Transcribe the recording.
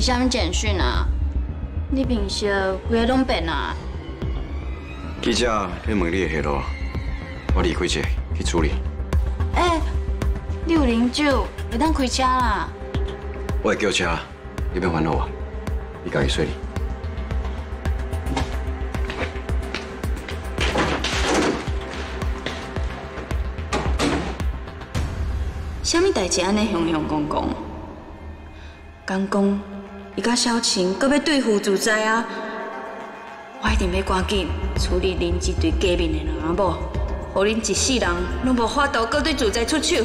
是啥物简讯啊？你平时规个拢变啊？记者你问你的下落，我离开这去处理。哎，你有啉酒，会当开车啦。我会叫车，你别烦恼我，你家己睡哩。什么代志安尼雄雄公公？刚讲伊甲萧晴搁要对付自在啊！我一定要赶紧处理恁这对革命的两阿某，互恁一世人拢无法度搁对自在出手。